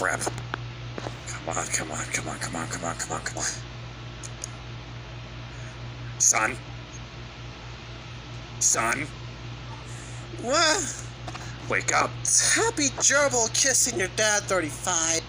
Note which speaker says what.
Speaker 1: crap. Come on, come on, come on, come on, come on, come on, come on. Son? Son?
Speaker 2: What?
Speaker 1: Wake up.
Speaker 2: Happy gerbil kissing your dad 35.